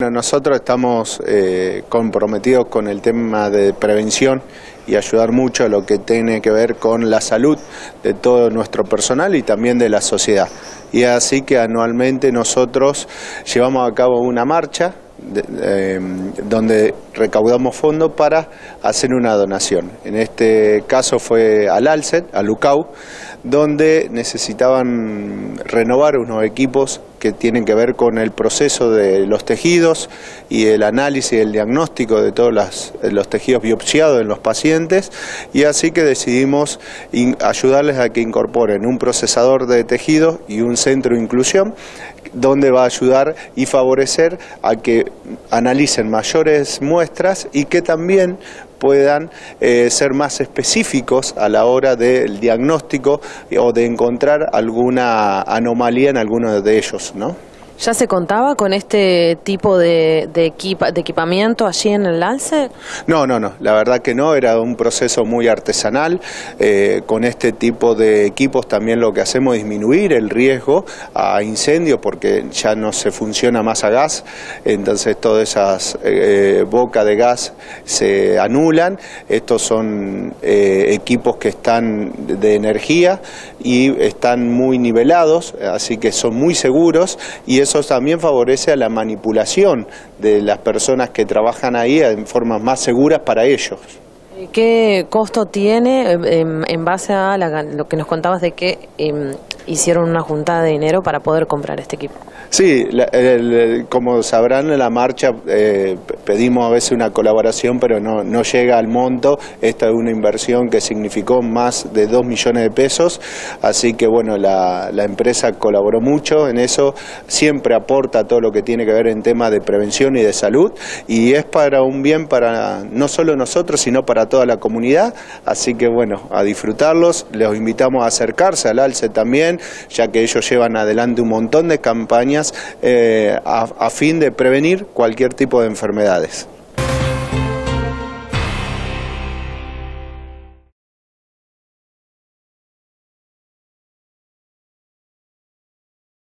Nosotros estamos eh, comprometidos con el tema de prevención y ayudar mucho a lo que tiene que ver con la salud de todo nuestro personal y también de la sociedad. Y así que anualmente nosotros llevamos a cabo una marcha eh, donde recaudamos fondos para hacer una donación. En este caso fue al Alcet, a Lucau, donde necesitaban renovar unos equipos que tienen que ver con el proceso de los tejidos y el análisis y el diagnóstico de todos los tejidos biopsiados en los pacientes y así que decidimos ayudarles a que incorporen un procesador de tejidos y un centro de inclusión donde va a ayudar y favorecer a que analicen mayores muestras y que también puedan eh, ser más específicos a la hora del diagnóstico o de encontrar alguna anomalía en alguno de ellos, ¿no? ¿Ya se contaba con este tipo de, de, de, equipamiento allí en el alce? No, no, no, la verdad que no, era un proceso muy artesanal. Eh, con este tipo de equipos también lo que hacemos es disminuir el riesgo a incendio porque ya no se funciona más a gas, entonces todas esas eh, bocas de gas se anulan. Estos son eh, equipos que están de energía y están muy nivelados, así que son muy seguros y eso también favorece a la manipulación de las personas que trabajan ahí en formas más seguras para ellos. ¿Qué costo tiene en, base a lo que nos contabas de que em, hicieron una juntada de dinero para poder comprar este equipo? Sí, como sabrán, en la marcha eh, pedimos a veces una colaboración, pero no, no llega al monto. Esta es una inversión que significó más de 2 millones de pesos, así que bueno, la, la empresa colaboró mucho en eso, siempre aporta todo lo que tiene que ver en temas de prevención y de salud, y es para un bien para no solo nosotros, sino para toda la comunidad, así que bueno, a disfrutarlos, los invitamos a acercarse al ALCE también, ya que ellos llevan adelante un montón de campañas eh, a fin de prevenir cualquier tipo de enfermedades.